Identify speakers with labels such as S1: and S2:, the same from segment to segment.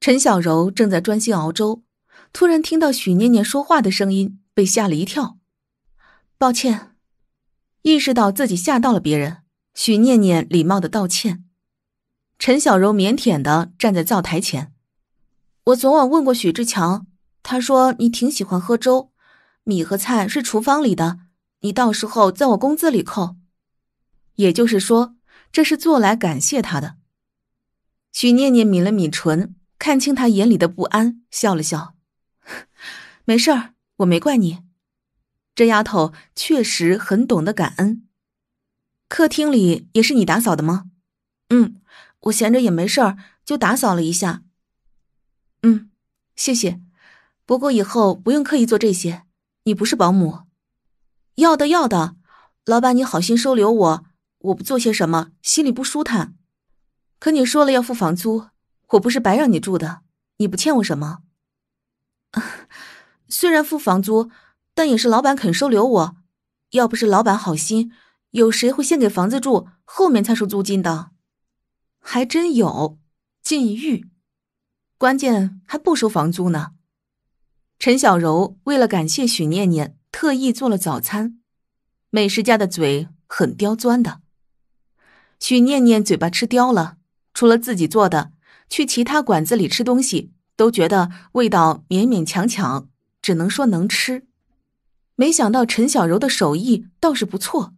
S1: 陈小柔正在专心熬粥，突然听到许念念说话的声音，被吓了一跳。抱歉，意识到自己吓到了别人，许念念礼貌的道歉。陈小柔腼腆的站在灶台前。我昨晚问过许志强，他说你挺喜欢喝粥，米和菜是厨房里的，你到时候在我工资里扣。也就是说，这是做来感谢他的。许念念抿了抿唇，看清他眼里的不安，笑了笑：“ 没事儿，我没怪你。这丫头确实很懂得感恩。客厅里也是你打扫的吗？嗯，我闲着也没事儿，就打扫了一下。嗯，谢谢。不过以后不用刻意做这些，你不是保姆。要的，要的。老板，你好心收留我，我不做些什么，心里不舒坦。”可你说了要付房租，我不是白让你住的，你不欠我什么。虽然付房租，但也是老板肯收留我。要不是老板好心，有谁会先给房子住，后面才收租金的？还真有，禁欲，关键还不收房租呢。陈小柔为了感谢许念念，特意做了早餐。美食家的嘴很刁钻的，许念念嘴巴吃刁了。除了自己做的，去其他馆子里吃东西都觉得味道勉勉强强，只能说能吃。没想到陈小柔的手艺倒是不错，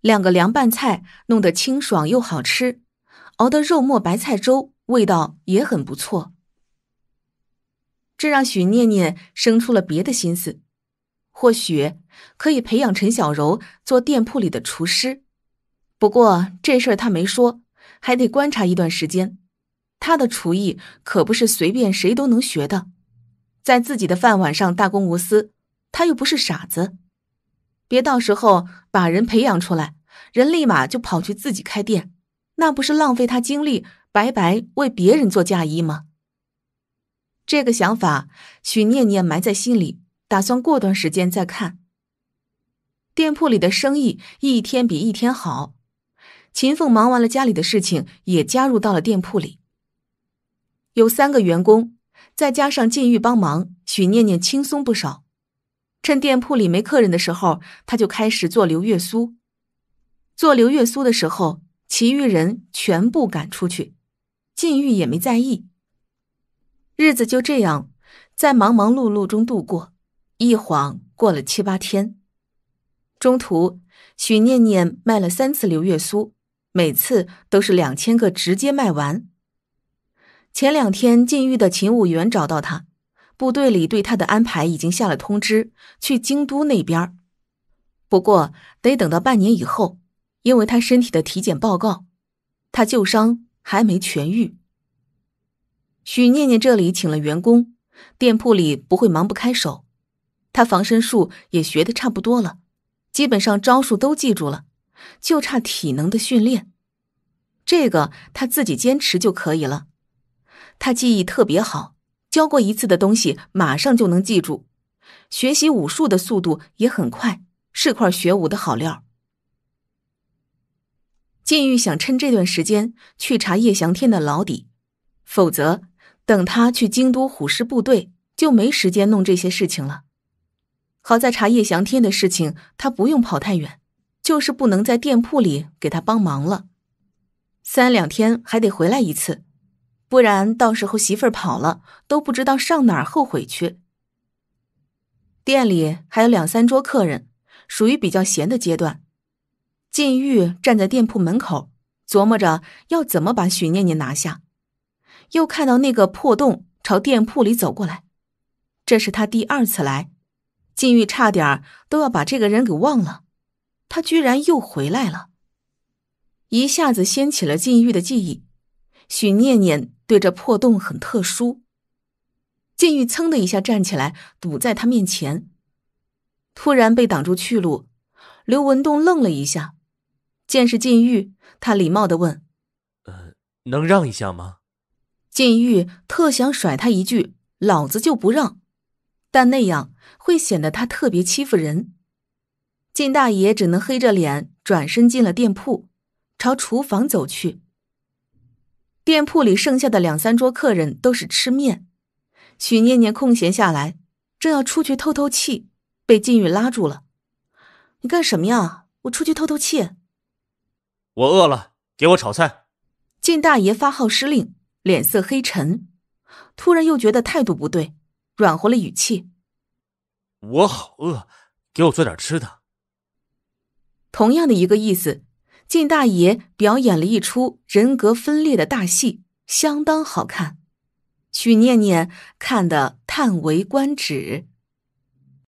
S1: 两个凉拌菜弄得清爽又好吃，熬的肉末白菜粥味道也很不错。这让许念念生出了别的心思，或许可以培养陈小柔做店铺里的厨师。不过这事儿他没说。还得观察一段时间，他的厨艺可不是随便谁都能学的，在自己的饭碗上大公无私，他又不是傻子，别到时候把人培养出来，人立马就跑去自己开店，那不是浪费他精力，白白为别人做嫁衣吗？这个想法，许念念埋在心里，打算过段时间再看。店铺里的生意一天比一天好。秦凤忙完了家里的事情，也加入到了店铺里。有三个员工，再加上禁欲帮忙，许念念轻松不少。趁店铺里没客人的时候，他就开始做流月酥。做流月酥的时候，其余人全部赶出去，禁欲也没在意。日子就这样在忙忙碌碌中度过，一晃过了七八天。中途，许念念卖了三次流月酥。每次都是两千个直接卖完。前两天禁欲的勤务员找到他，部队里对他的安排已经下了通知，去京都那边。不过得等到半年以后，因为他身体的体检报告，他旧伤还没痊愈。许念念这里请了员工，店铺里不会忙不开手。他防身术也学的差不多了，基本上招数都记住了。就差体能的训练，这个他自己坚持就可以了。他记忆特别好，教过一次的东西马上就能记住，学习武术的速度也很快，是块学武的好料。禁欲想趁这段时间去查叶翔天的老底，否则等他去京都虎师部队，就没时间弄这些事情了。好在查叶翔天的事情，他不用跑太远。就是不能在店铺里给他帮忙了，三两天还得回来一次，不然到时候媳妇儿跑了都不知道上哪儿后悔去。店里还有两三桌客人，属于比较闲的阶段。禁欲站在店铺门口，琢磨着要怎么把许念念拿下，又看到那个破洞朝店铺里走过来，这是他第二次来，禁欲差点都要把这个人给忘了。他居然又回来了，一下子掀起了禁欲的记忆。许念念对这破洞很特殊。禁欲噌的一下站起来，堵在他面前，突然被挡住去路。刘文栋愣了一下，见是禁欲，他礼貌的问：“
S2: 呃，能让一下吗？”
S1: 禁欲特想甩他一句：“老子就不让！”但那样会显得他特别欺负人。靳大爷只能黑着脸转身进了店铺，朝厨房走去。店铺里剩下的两三桌客人都是吃面。许念念空闲下来，正要出去透透气，被金玉拉住了：“你干什么呀？我出去透透气。”
S2: 我饿了，给我炒菜。
S1: 靳大爷发号施令，脸色黑沉，突然又觉得态度不对，软和了语气：“
S2: 我好饿，给我做点吃的。”
S1: 同样的一个意思，靳大爷表演了一出人格分裂的大戏，相当好看。曲念念看得叹为观止。